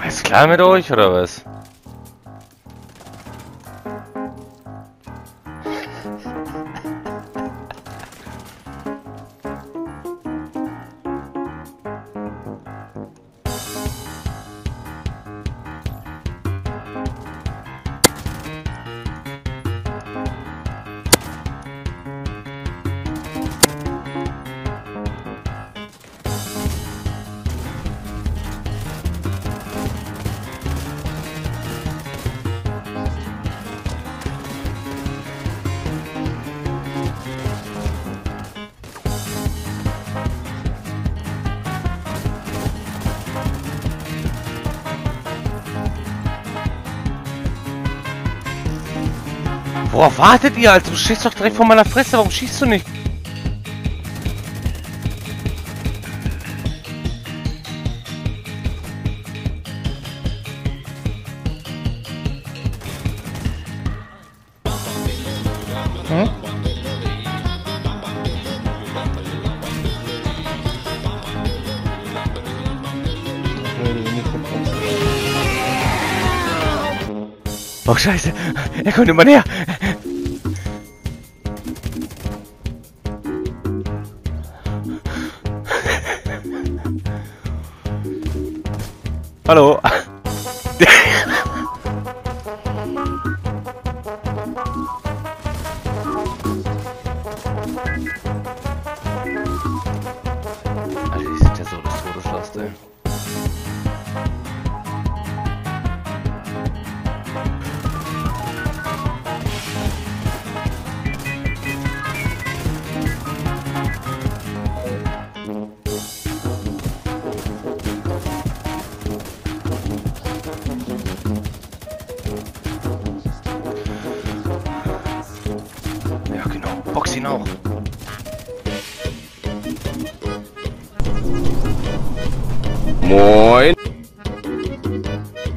Alles klar mit euch, oder was? Worauf wartet ihr, Alter? Du stehst doch direkt vor meiner Fresse. Warum schießt du nicht? Hm? Oh Scheiße, er kommt immer näher. Hallo.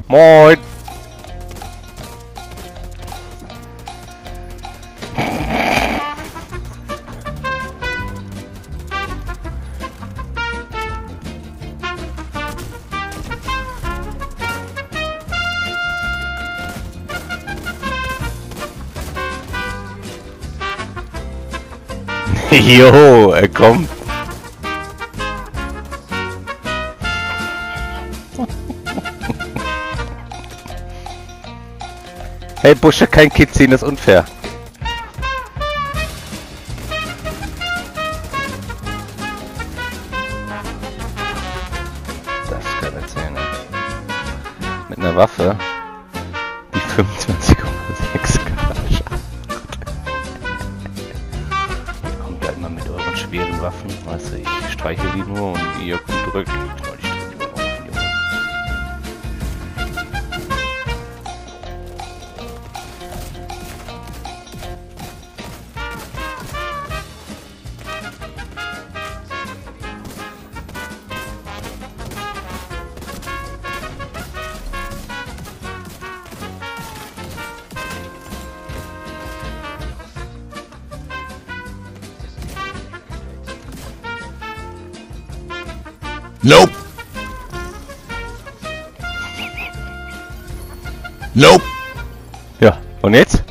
Moin. Jo, er kommt. Hey Busche, kein Kind ziehen, ist unfair. Das kann erzählen. Mit einer Waffe, die 25,6 K kommt da immer mit euren schweren Waffen. Weißt du, ich streiche die nur und ihr kommt drückt. Nope. Nope. Ja, und jetzt?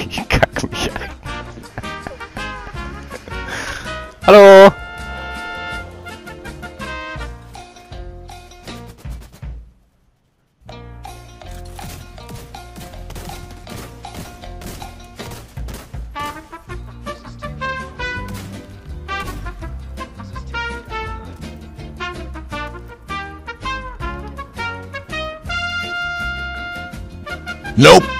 Ich kack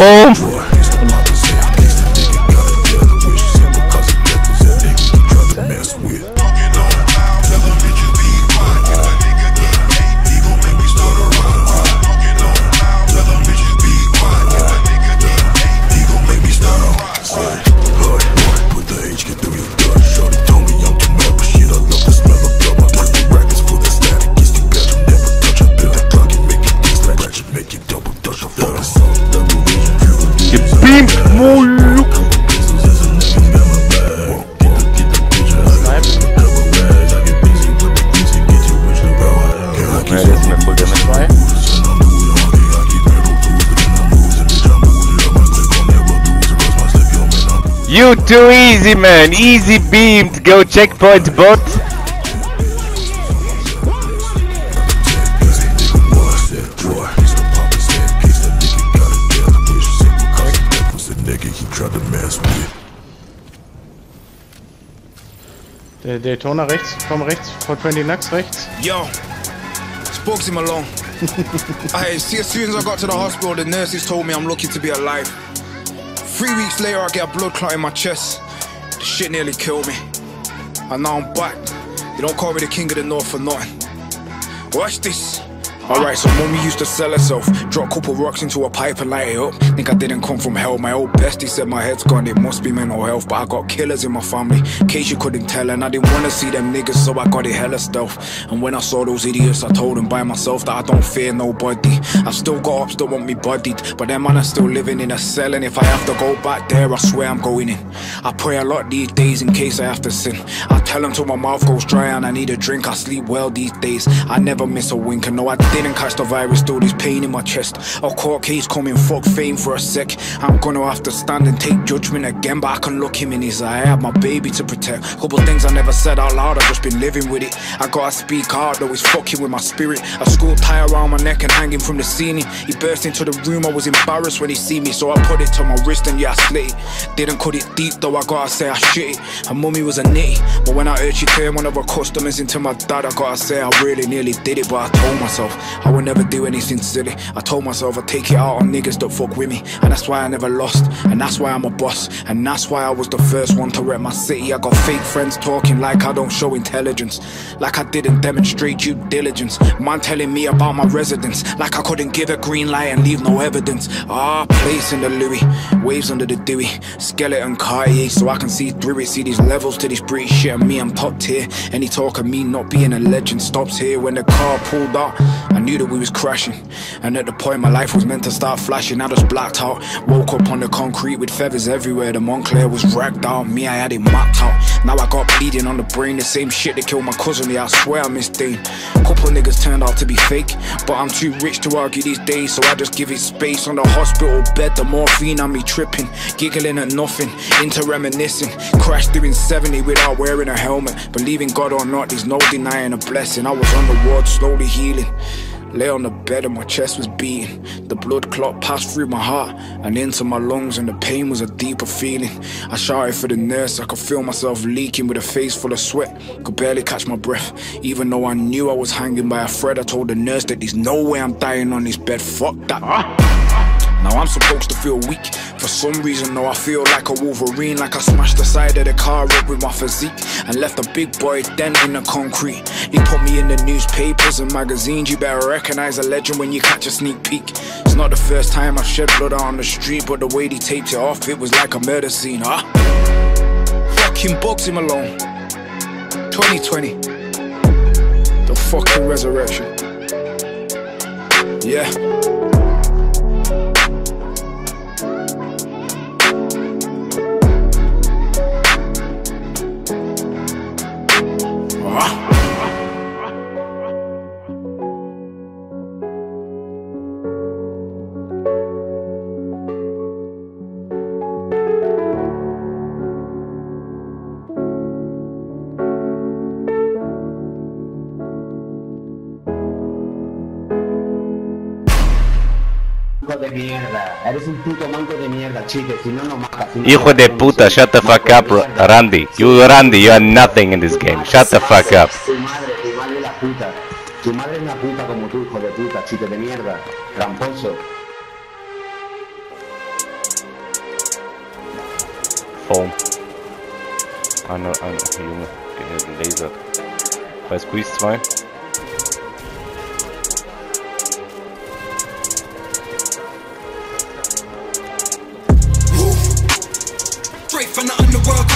Oh! You too easy, man. Easy beamed. Go checkpoint bot. Der Daytona rechts, komm rechts, vor 20 Nux rechts. Yo, spoke him along. I see. As soon as I got to the hospital, the nurses told me I'm lucky to be alive. Three weeks later, I get a blood clot in my chest. The shit nearly killed me. And now I'm back. They don't call me the king of the north for nothing. Watch this. Alright, so mommy used to sell herself. Drop a couple rocks into a pipe and light it up. Think I didn't come from hell. My old bestie said my head's gone, it must be mental health. But I got killers in my family, in case you couldn't tell. And I didn't wanna see them niggas, so I got it hella stealth. And when I saw those idiots, I told them by myself that I don't fear nobody. I've still got ups that want me bodied, but them man are still living in a cell. And if I have to go back there, I swear I'm going in. I pray a lot these days in case I have to sin. I tell them till my mouth goes dry and I need a drink. I sleep well these days. I never miss a wink. And no, I didn't catch the virus, still this pain in my chest. A court case coming, fuck fame for a sec. I'm gonna have to stand and take judgment again, but I can look him in his eye. I have my baby to protect. Couple things I never said out loud, I've just been living with it. I gotta speak hard, though it's fucking with my spirit. A school tie around my neck and hanging from the ceiling. He burst into the room, I was embarrassed when he see me, so I put it to my wrist and yeah, I slit it. Didn't cut it deep, though I gotta say I shit it. Her mummy was a nitty, but when I heard she turned one of her customers into my dad, I gotta say I really nearly did it, but I told myself I would never do anything silly. I told myself I'd take it out on niggas that fuck with me, and that's why I never lost, and that's why I'm a boss, and that's why I was the first one to rep my city. I got fake friends talking like I don't show intelligence, like I didn't demonstrate due diligence. Man telling me about my residence, like I couldn't give a green light and leave no evidence. Ah, place in the Louis, waves under the Dewey, skeleton Cartier, so I can see through it. See these levels to this British shit, and me I'm top tier. Any talk of me not being a legend stops here when the car pulled up. I knew that we was crashing, and at the point my life was meant to start flashing, I just blacked out. Woke up on the concrete with feathers everywhere. The Montclair was ragged out, me I had it mapped out. Now I got bleeding on the brain, the same shit that killed my cousin. Yeah, I swear I miss Dane. Couple niggas turned out to be fake, but I'm too rich to argue these days, so I just give it space on the hospital bed. The morphine on me tripping, giggling at nothing, into reminiscing. Crashed doing 70 without wearing a helmet. Believing God or not, there's no denying a blessing. I was on the ward, slowly healing. Lay on the bed and my chest was beating. The blood clot passed through my heart and into my lungs, and the pain was a deeper feeling. I shouted for the nurse, I could feel myself leaking with a face full of sweat. Could barely catch my breath, even though I knew I was hanging by a thread. I told the nurse that there's no way I'm dying on this bed. Fuck that. Now I'm supposed to feel weak. For some reason, though, I feel like a Wolverine. Like I smashed the side of the car up with my physique and left a big boy dent in the concrete. He put me in the newspapers and magazines. You better recognize a legend when you catch a sneak peek. It's not the first time I've shed blood on the street, but the way they taped it off, it was like a murder scene, huh? Fucking bugs him alone. 2020. The fucking resurrection. Yeah. Eres un puto manco de mierda, chiste, si no, no matas. si no Hijo de puta, shut the fuck up. Randy. You Randy, you are nothing in this game. Shut the fuck up. Tu madre, tu madre es la puta. Tu madre es una puta como tú, hijo de puta, chiste de mierda, tramposo. Foam. Einer, einer, Junge, der Laser. Bei Squeeze 2.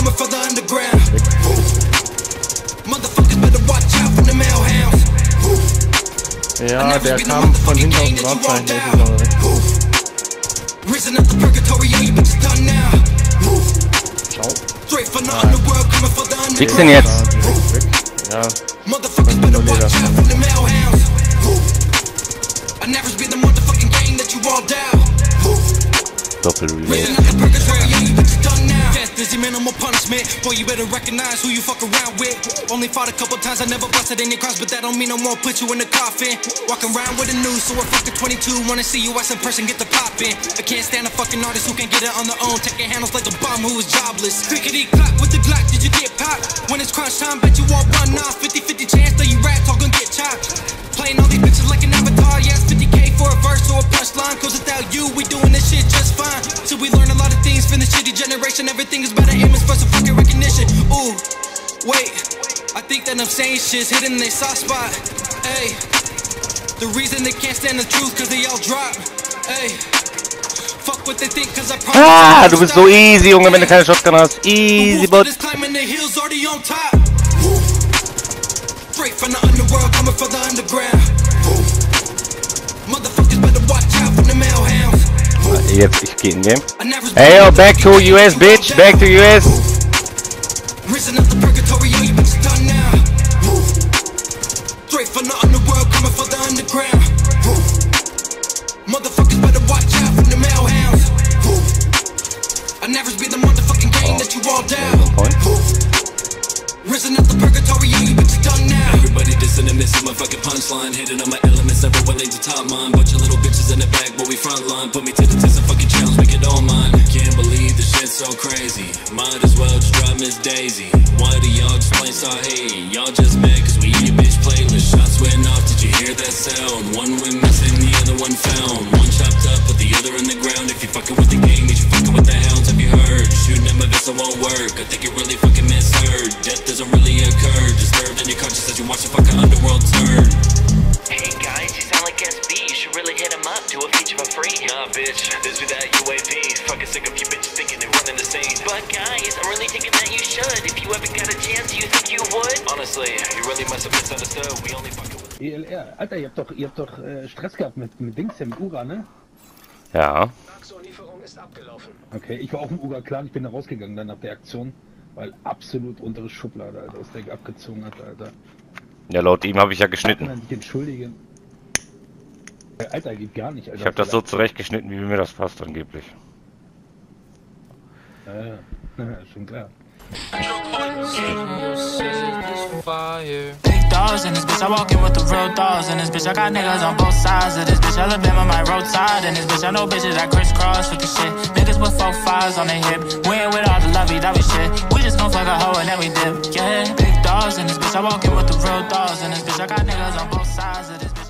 Coming for the underground. Motherfuckers better watch out from the mailhounds. Ja, der kam von hinten aus dem Wahrzeichen, der ist aber. Risen up the purgatory, yeah, you bitches done now. Ciao. Straight from the underworld, coming for the Nix denn underground. jetzt? Ja, direkt weg. Ja, Motherfuckers better watch out from the mailhounds. I never be the motherfucking gang that you all down. Doppel-Relay. The minimal punishment. Boy, you better recognize who you fuck around with. Only fought a couple times, I never busted any cross, but that don't mean no more put you in the coffin. Walking around with a noose, so I a fucking 22. Wanna see you as in person, get the poppin'. I can't stand a fucking artist who can get it on their own. Taking handles like a bum who is jobless. Clickety clack with the Glock, did you get popped? When it's crunch time, bet you all run off. 50 50 chance that you rats all gonna get chopped. Playing all these bitches like an avatar, yes, 50k for a verse or a punchline. Cause without you, we doing this shit just fine. So we learn a lot of things from the shitty generation. Everything is better image for some fucking recognition. Ooh, wait, I think that I'm saying shit's hitting their soft spot. Hey, the reason they can't stand the truth, cause they all drop. Hey. Fuck what they think, cause I promise Ah, du bist so easy, Junge, wenn du keine Shotgun hast. Easy, Bot. that is climbing the hills already on top. Straight from the underworld, coming for the underground. Motherfuckers in Game. I never Hey, yo, back to US, bitch. Back to US. Risen up the purgatory, yeah, you bitches done now. Straight from the underworld, coming for the underground. Motherfuckers better watch out from the mailhounds. I never be the motherfucking gang that you all oh, down. Risen up the purgatory, Everybody dissing and missing my fucking punchline. Hitting on my elements, everyone lays the top line. Bunch of little bitches in the back, but we front line. Put me to the test and fucking challenge, make it all mine. Can't believe the shit's so crazy. Might as well just drop Miss Daisy. Why do y'all just plain start hating? Y'all just mad cause we eat your bitch playlist. Shots went off, did you hear that sound? One went missing, the other one found. One chopped up, but the other in the ground. If you fucking with the gang, then you fucking with the hounds. Have you heard? Shooting at my vessel won't work. I think you really fucking misheard. Death doesn't really occur. Disturbed in your conscience as you watch the fucking underworld turn. Hey guys, you sound like SB. You should really hit him up. Do a feature for free. Nah, bitch, this be that UAV. Fucking sick of you bitches thinking they're running the scene. But guys, I'm really thinking that you should. If you ever got a chance, do you think you would? Honestly, you really must have misunderstood. We only fucking with ELR. Alter, ihr habt doch, ihr habt doch äh, Stress gehabt mit, mit Dings, mit Ura, ne? Ja. Okay, ich war auch im Uga-Clan, ich bin da rausgegangen dann nach der Aktion, weil absolut untere Schublade, Alter, was der abgezogen hat, Alter. Ja, laut ihm habe ich ja Kann geschnitten. man sich entschuldigen. Äh, Alter, geht gar nicht, Alter. Ich habe das so zurechtgeschnitten, wie mir das passt, angeblich. Ja, ja, schon klar. Dogs in this bitch, I walk in with the real dogs in this bitch. I got niggas on both sides of this bitch. Alabama, my roadside in this bitch. I know bitches that crisscross with the shit. Niggas with four fives on their hip. We ain't with all the lovey dovey shit. We just gon' fuck a hoe and then we dip. Yeah, big dogs in this bitch. I walk in with the real dogs in this bitch. I got niggas on both sides of this bitch.